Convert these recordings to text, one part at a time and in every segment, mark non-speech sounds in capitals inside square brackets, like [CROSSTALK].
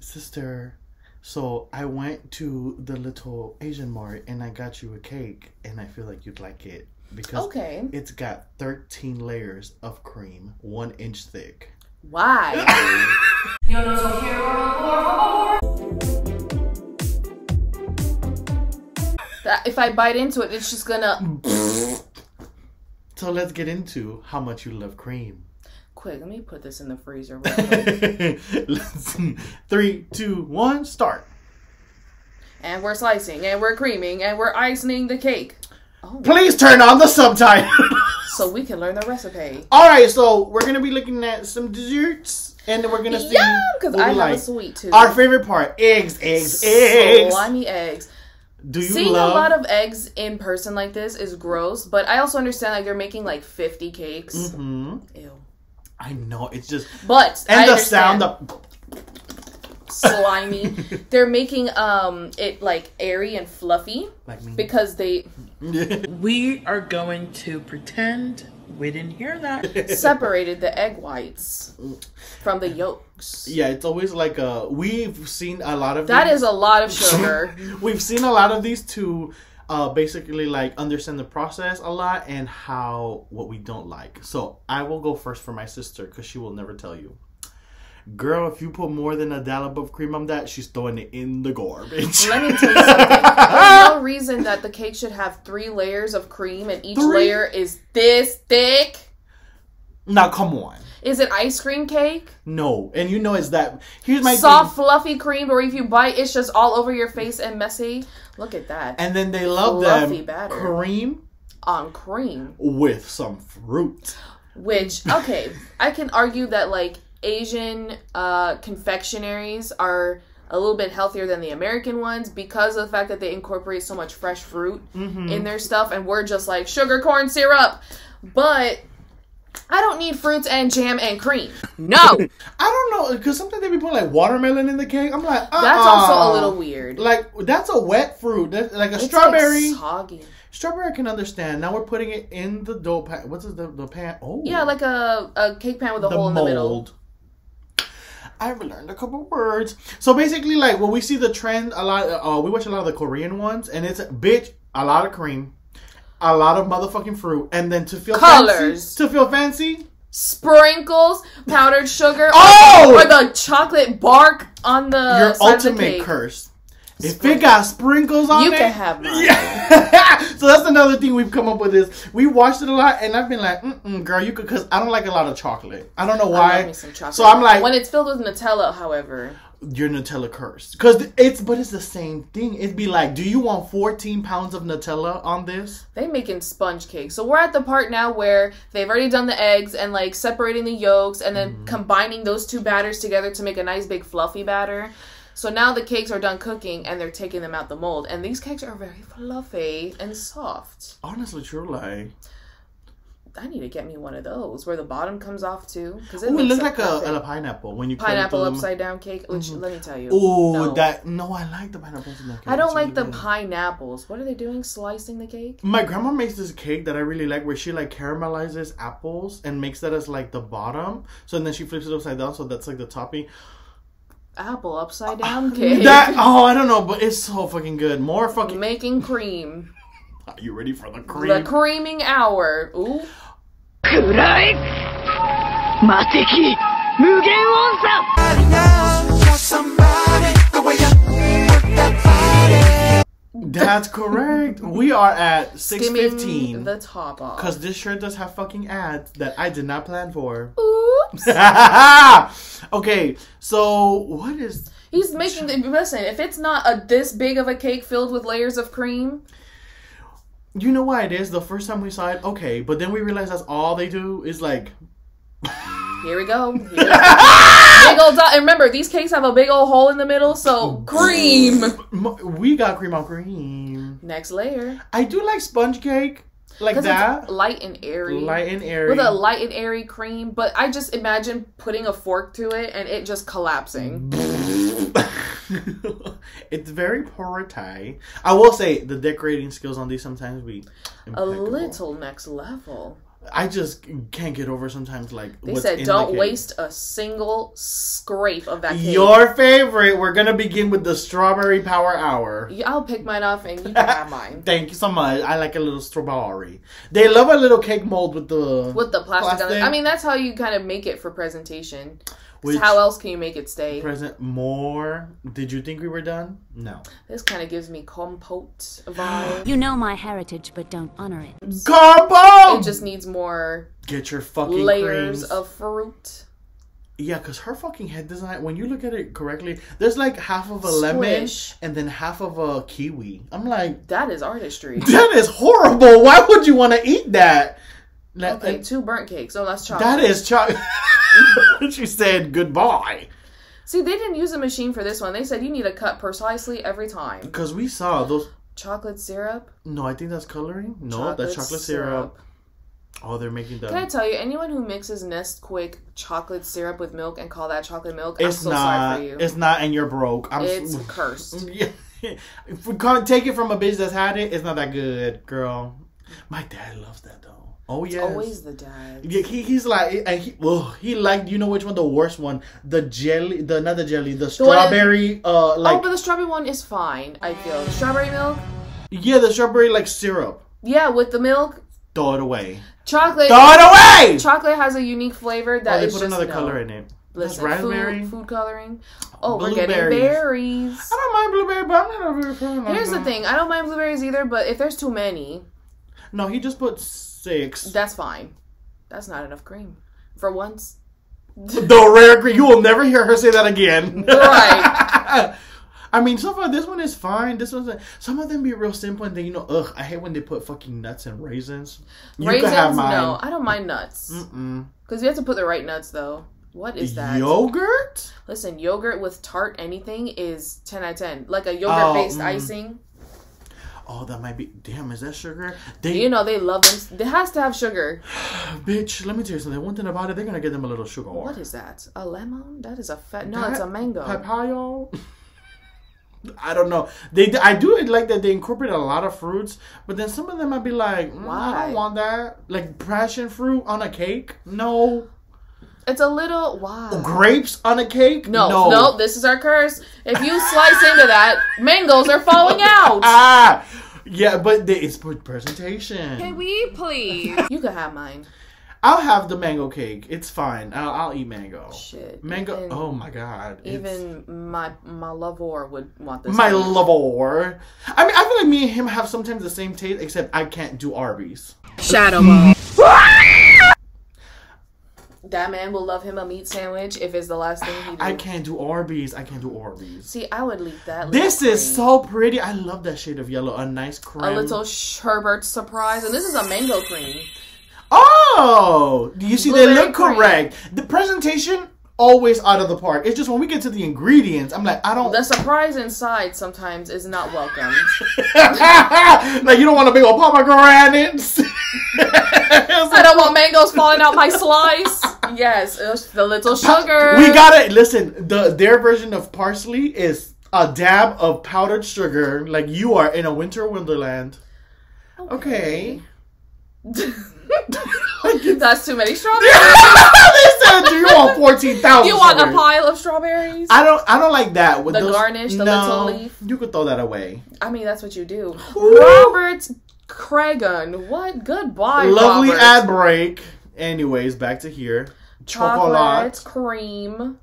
sister. So I went to the little Asian mart and I got you a cake, and I feel like you'd like it because Okay. it's got 13 layers of cream, one inch thick. Why? [LAUGHS] that if I bite into it, it's just gonna. So let's get into how much you love cream. Quick, let me put this in the freezer. Let's- [LAUGHS] Three, two, one, start. and we're slicing, and we're creaming, and we're icing the cake. Oh, Please turn on the subtitles. [LAUGHS] so we can learn the recipe. All right, so we're gonna be looking at some desserts, and then we're gonna see Yeah, because I have like. a sweet tooth. Our favorite part: eggs, eggs, eggs. Slimy eggs. Do you Seeing love? a lot of eggs in person like this is gross, but I also understand like they're making like 50 cakes. hmm Ew. I know it's just But and I the understand sound of slimy. [LAUGHS] they're making um it like airy and fluffy like me. because they [LAUGHS] We are going to pretend we didn't hear that. [LAUGHS] separated the egg whites from the yolks. yeah, it's always like a. We've seen a lot of That these. is a lot of sugar. We've seen a lot of these to uh, basically like understand the process a lot and how what we don't like. So I will go first for my sister because she will never tell you. Girl, if you put more than a dollop of cream on that, she's throwing it in the garbage. Let me tell you something. There's no [LAUGHS] reason that the cake should have three layers of cream and each Three? layer is this thick. now come on. Is it ice cream cake? No, and you know it's that. Here's my Soft, thing. fluffy cream, or if you bite, it's just all over your face and messy. Look at that. And then they love Fluffy them batter. cream On cream. with some fruit. Which, okay, I can argue that like Asian uh, confectionaries are a little bit healthier than the American ones because of the fact that they incorporate so much fresh fruit in their stuff, and we're just like sugar, corn syrup. But I don't need fruits and jam and cream. No, [LAUGHS] I don't know because sometimes they be putting like watermelon in the cake. I'm like, uh-uh. that's also a little weird. Like that's a wet fruit. That's like a It's, strawberry. like, soggy. strawberry I can understand. Now we're putting it in the dough pan. What's the the pan? Oh, Yeah, like a, a cake pan with a the hole in the middle. mold. I've learned a couple words. So basically, like when we see the trend, a lot. Uh, we watch a lot of the Korean ones, and it's a bitch a lot of cream, a lot of motherfucking fruit, and then to feel Colors. fancy, to feel fancy, Sprinkles, powdered sugar, Oh! or the chocolate bark on the your side of the ultimate curse. If it got sprinkles on You it, can have mine. Yeah. [LAUGHS] so that's another thing we've come up with is we watched it a lot, and I've been like, Mm-mm, girl, you could, because I don't like a lot of chocolate. I don't know why. me some chocolate. So I'm like, when it's filled with Nutella, however, you're Nutella cursed, because it's, but it's the same thing. It'd be like, do you want 14 pounds of Nutella on this? they making sponge cake. So we're at the part now where they've already done the eggs and like separating the yolks and then Mm-hmm. combining those two batters together to make a nice big fluffy batter. So now the cakes are done cooking and they're taking them out the mold. And these cakes are very fluffy and soft. Honestly, true, like, I need to get me one of those where the bottom comes off too. Because oh, it looks like a, a pineapple when you cut pineapple upside down cake. Which mm-hmm. let me tell you, Oh, no. that no, I like the pineapples in that cake. I don't It's like really the good. pineapples. What are they doing? Slicing the cake? My grandma makes this cake that I really like where she like caramelizes apples and makes that as like the bottom. So then she flips it upside down so that's like the topping. Apple upside ah, down [LAUGHS] cake. That oh I don't know, but it's so fucking good. More fucking Making cream. [LAUGHS] Are you ready for the cream? The creaming hour. Ooh. 暗い魔敵無限音差 That's correct. We are at six Skimming fifteen. the top off. Because this shirt does have fucking ads that I did not plan for. Oops. [LAUGHS] okay, so what is He's making the listen, if it's not a this big of a cake filled with layers of cream, you know why it is? The first time we saw it, okay, but then we realized that's all they do is like [LAUGHS] here we go. [LAUGHS] Here we go. big old dot. And remember, these cakes have a big old hole in the middle, so cream. [LAUGHS] We got cream on cream. Next layer. I do like sponge cake like that, light and airy. light and airy. with a light and airy cream, but I just imagine putting a fork to it and it just collapsing. [LAUGHS] it's very pretty. I will say the decorating skills on these sometimes be A little next level. I just can't get over sometimes like They said don't the waste a single scrape of that cake. Your favorite. We're gonna begin with the strawberry power hour. Yeah, I'll pick mine up and you can have [LAUGHS] mine. Thank you so much. I like a little strawberry. They love a little cake mold with the With the plastic, on it. Plastic. I mean, that's how you kind of make it for presentation. 'Cause Which- how else can you make it stay? present more. Did you think we were done? No. This kind of gives me compote [GASPS] vibe. You know my heritage, but don't honor it. Combo. It just needs more get your fucking layers creams. of fruit. Yeah, because her fucking head design, when you look at it correctly, there's like half of a lemon and then half of a kiwi. I'm like, That is artistry. [LAUGHS] that is horrible. Why would you want to eat that? That, Okay, two burnt cakes. Oh, that's chocolate. that is chocolate. [LAUGHS] [LAUGHS] she said goodbye. See, they didn't use a machine for this one. They said you need to cut precisely every time. Because we saw those. Chocolate syrup. No, I think that's coloring. No, that's chocolate syrup. Oh, they're making that. Can I tell you, anyone who mixes Nesquik chocolate syrup with milk and call that chocolate milk, I'm It's so not. sorry for you. It's not, and you're broke. I'm. It's cursed. [LAUGHS] Yeah. If we can't take it from a bitch that's had it, it's not that good, girl. My dad loves that though. Oh yeah, Always the dad. Yeah, he, he's like, and he, well, he liked, you know which one the worst one? The jelly, the not the jelly, the one- strawberry, uh, like, oh, but the strawberry one is fine. I feel the strawberry milk. yeah, the strawberry like syrup. Yeah, with the milk, Throw it away. chocolate. Throw it away. Chocolate has a unique flavor that oh, they is put just another no. color in it. That's Listen, raspberry. food, food coloring. Oh, we're getting Blueberries. berries. I don't mind blueberry, but I'm not a big fan. of Here's the thing. I don't mind blueberries either, but if there's too many, No, he just put six. that's fine. That's not enough cream. For once. the rare green. You will never hear her say that again. Right. [LAUGHS] I mean, so far this one is fine. This one's some of them be real simple, and then you know, ugh, I hate when they put fucking nuts and raisins. You Raisins, can have mine. no. I don't mind nuts. Because you have to put the right nuts, though. What is that? Yogurt? Listen, yogurt with tart anything is 10 out of 10. Like a yogurt based mm. icing. Oh, that might be. Damn, is that sugar? They, You know, they love them. It has to have sugar. [SIGHS] bitch. Let me tell you something. One thing about it, they're gonna give them a little sugar. What is that? A lemon? That is a fat. No, That- it's a mango. Papaya? [LAUGHS] I don't know. They, I do like that they incorporate a lot of fruits, but then some of them might be like, mm, I don't want that. Like passion fruit on a cake? No. It's a little. Wow. Grapes on a cake? No, no, this is our curse. If you slice into that, mangoes are falling out. [LAUGHS] Ah, yeah, but they, it's for presentation. Can we please? You can have mine. I'll have the mango cake. It's fine. I'll, I'll eat mango. Shit. Mango. Even, oh my god. It's- even my my lover would want this. my one. lover. I mean, I feel like me and him have sometimes the same taste, except I can't do Arby's. Shadow Ball. That man will love him a meat sandwich if it's the last thing he do. I can't do Arby's. I can't do Arby's. See, I would leave that. This is cream. so pretty. I love that shade of yellow. A nice cream. a little sherbet surprise, and this is a mango cream. Oh, Do you see, they look cream. correct. The presentation always out of the park. It's just when we get to the ingredients, I'm like, I don't. The surprise inside sometimes is not welcome. [LAUGHS] like you don't want to big old pomegranates. [LAUGHS] I don't want mangoes falling out my slice. [LAUGHS] Yes, the little sugar. We got it. Listen, the their version of parsley is a dab of powdered sugar. Like you are in a winter wonderland. Okay. [LAUGHS] That's too many strawberries. [LAUGHS] they said, "Do you want fourteen thousand? you want a pile of strawberries? I don't. I don't like that. With The those, garnish, the no, little leaf? You could throw that away. I mean, that's what you do. Robert Cragun. What? Goodbye, Lovely Robert. ad break. Anyways, back to here. Chocolate, Chocolate. cream,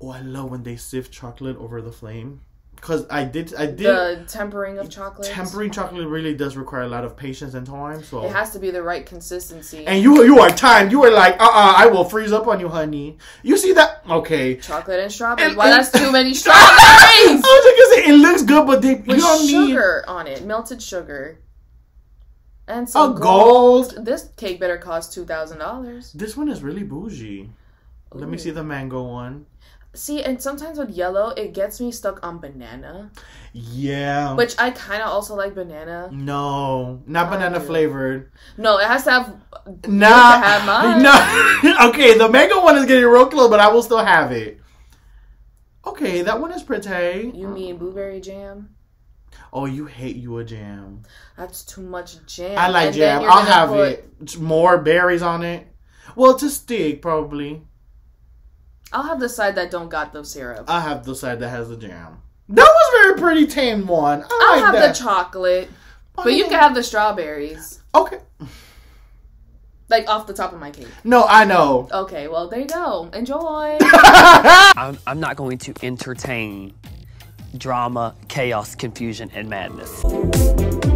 Oh, I love when they sift chocolate over the flame. Cause I did. I did. the tempering of chocolate. Tempering chocolate really does require a lot of patience and time. So. It has to be the right consistency. and you you are timed. You were like, uh uh I will freeze up on you, honey. You see that? Okay. chocolate and strawberries. And- Why? and- That's too [LAUGHS] many I strawberries. was just gonna say it looks good, but they you With don't need sugar on it, melted sugar, and a some gold. This cake better cost two thousand dollars. This one is really bougie. Let me see the mango one. See, and sometimes with yellow, it gets me stuck on banana, Yeah. which I kind of also like banana. no, not banana Oh. flavored. No, it has to have. Nah, have mine. [LAUGHS] no. okay, the mango one is getting real close, but I will still have it. Okay, that one is pretty. You mean blueberry jam? Oh, you hate you a jam. That's too much jam. I like And jam. I'll have put- it. More berries on it. Well, it's a stick probably. I'll have the side that don't got the syrup. I have the side that has the jam. That was a very pretty tame one. I I'll like have that. the chocolate, oh, but you can have the strawberries, okay. like off the top of my cake. No, I know. Okay, well there you go. Enjoy. [LAUGHS] I'm, I'm not going to entertain drama, chaos, confusion, and madness.